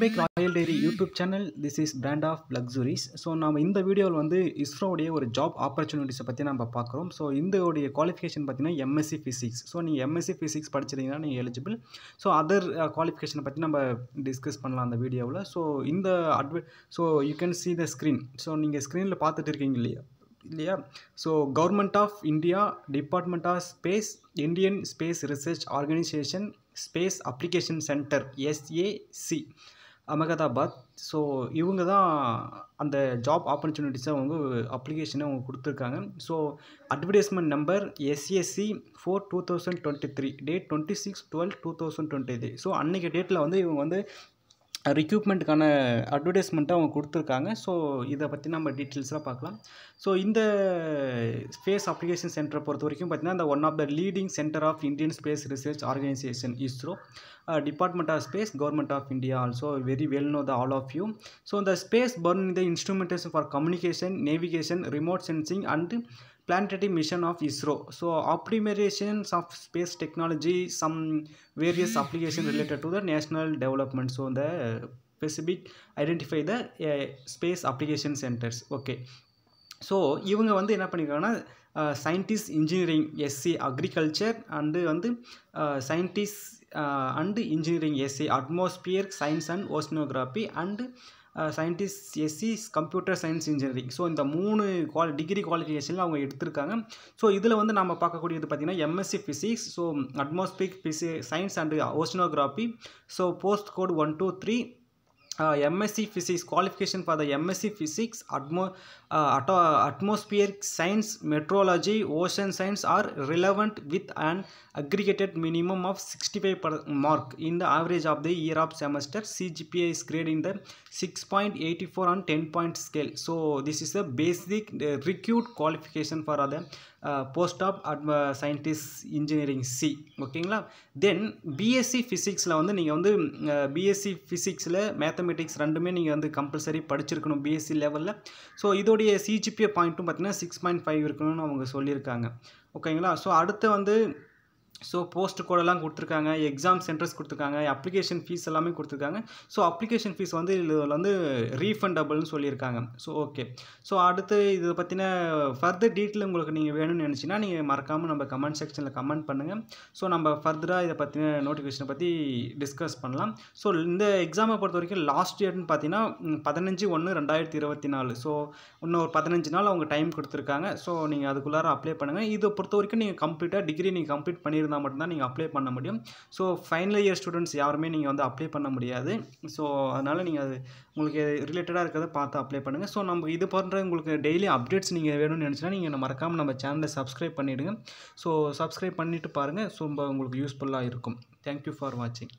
Make royal dairy YouTube channel this is brand of luxuries so நம்ம இந்த வீடியோவில் வந்து இஸ்ரோடைய ஒரு ஜாப் ஆப்பர்ச்சுனிட்டிஸை பற்றி நம்ம பார்க்குறோம் ஸோ இந்தோடைய குவாலிஃபிகேஷன் பார்த்தீங்கன்னா எம்எஸ்சி ஃபிசிக்ஸ் ஸோ நீங்கள் எம்எஸ்சி ஃபிசிக்ஸ் படிச்சிருந்தீங்கன்னா நீங்கள் எலிஜிபிள் ஸோ அதர் குவாலிஃபிகேஷனை பற்றி நம்ம டிஸ்கஸ் பண்ணலாம் அந்த வீடியோவில் ஸோ இந்த அட்வ so you can see the screen so நீங்கள் ஸ்க்ரீனில் பார்த்துட்டு இருக்கீங்க இல்லையா இல்லையா so government of India department of space Indian space research organisation space application centre SSC Ahmedabad so இவங்க தான் அந்த ஜாப் ஆப்பர்ச்சுனிட்டிஸை அவங்க அப்ளிகேஷனை அவங்க கொடுத்துருக்காங்க so advertisement number SSC four two thousand twenty three date twenty six twelve two thousand twenty three so அன்றைக்கி டேட்டில் வந்து இவங்க வந்து ரிக்யூப்மெண்ட்டுக்கான அட்வர்டைஸ்மெண்ட்டை அவங்க கொடுத்துருக்காங்க ஸோ இதை பற்றி நம்ம டீட்டெயில்ஸ்லாம் பார்க்கலாம் ஸோ இந்த ஸ்பேஸ் அப்ளிகேஷன் சென்டரை பொறுத்த வரைக்கும் பார்த்திங்கன்னா இந்த one of the leading centre of Indian space research organisation ISRO department of space government of India also very well know the all of you so இந்த ஸ்பேஸ் பர்ன் இந்த instrumentation for communication navigation remote sensing and planetary mission of ISRO. So optimizations of space technology, some various application related to the national development. So the specific identify the uh, space application centers. Okay. So இவங்க வந்து என்ன பண்ணியிருக்காங்கன்னா scientist engineering SC agriculture and வந்து scientist and engineering SC atmosphere science and oceanography and scientist SC computer science engineering so இந்த மூணு குவாலி degree குவாலிஃபிகேஷனில் அவங்க எடுத்திருக்காங்க so இதில் வந்து நம்ம பார்க்கக்கூடியது பார்த்திங்கன்னா எம்எஸ்சி ஃபிசிக்ஸ் ஸோ அட்மாஸ்பிக் ஃபிசி science and oceanography so post code one two three MSc physics qualification for the MSc physics atmo ato atmospheric science metrology ocean science are relevant with and aggregated minimum of 65 per mark in the average of the year of semester cgpa is graded in the 6.84 on 10 point scale so this is the basic uh, required qualification for other uh, post of uh, scientist engineering c ஓகேங்களா தென் BSc ஃபிசிக்ஸில் வந்து நீங்கள் வந்து BSc ஃபிசிக்ஸில் mathematics mathematics ரெண்டுமே நீங்கள் வந்து compulsory படிச்சிருக்கணும் பிஎஸ்சி லெவலில் ஸோ இதோடைய சிஜிபிஏ பாயிண்ட்டும் பார்த்திங்கன்னா சிக்ஸ் பாயிண்ட் ஃபைவ் இருக்கணும்னு அவங்க சொல்லியிருக்காங்க ஓகேங்களா ஸோ அடுத்து வந்து ஸோ போஸ்ட் கோடெல்லாம் கொடுத்துருக்காங்க எக்ஸாம் சென்டர்ஸ் கொடுத்துருக்காங்க அப்ளிகேஷன் ஃபீஸ் எல்லாமே கொடுத்துருக்காங்க ஸோ அப்ளிகேஷன் ஃபீஸ் வந்து இதில் வந்து ரீஃபண்டபுள்னு சொல்லியிருக்காங்க ஸோ ஓகே ஸோ அடுத்து இதை பற்றின ஃபர்தர் டீட்டெயில் உங்களுக்கு நீங்கள் வேணும்னு நினச்சிங்கன்னா நீங்கள் மறக்காமல் நம்ம கமெண்ட் செக்ஷனில் கமெண்ட் பண்ணுங்கள் ஸோ நம்ம ஃபர்தராக இதை பற்றின நோட்டிஃபிகேஷனை பற்றி டிஸ்கஸ் பண்ணலாம் ஸோ இந்த எக்ஸாமை பொறுத்த வரைக்கும் லாஸ்ட் இயர்னு பார்த்தீங்கன்னா பதினஞ்சு ஒன்று ரெண்டாயிரத்தி இருபத்தி நாலு ஸோ இன்னும் ஒரு பதினஞ்சு நாள் அவங்க டைம் கொடுத்துருக்காங்க ஸோ நீங்கள் அதுக்குள்ளார அப்ளை பண்ணுங்கள் இதை பொறுத்த வரைக்கும் நீங்கள் கம்ப்ளீட்டாக டிகிரி நீங்கள் கம்ப்ளீட் பண்ணியிருந்தீங்க இருந்தால் மட்டும்தான் நீங்கள் அப்ளை பண்ண முடியும் ஸோ ஃபைனல் இயர் ஸ்டூடெண்ட்ஸ் யாருமே நீங்கள் வந்து அப்ளை பண்ண முடியாது ஸோ அதனால் நீங்கள் அது உங்களுக்கு ரிலேட்டடாக இருக்கிறத பார்த்து அப்ளை பண்ணுங்கள் ஸோ நம்ம இது போன்ற உங்களுக்கு டெய்லி அப்டேட்ஸ் நீங்கள் வேணும்னு நினச்சினா நீங்கள் மறக்காமல் நம்ம சேனலை சப்ஸ்கிரைப் பண்ணிவிடுங்க ஸோ சப்ஸ்கிரைப் பண்ணிவிட்டு பாருங்கள் ஸோ ரொம்ப உங்களுக்கு யூஸ்ஃபுல்லாக இருக்கும் தேங்க்யூ ஃபார் வாட்சிங்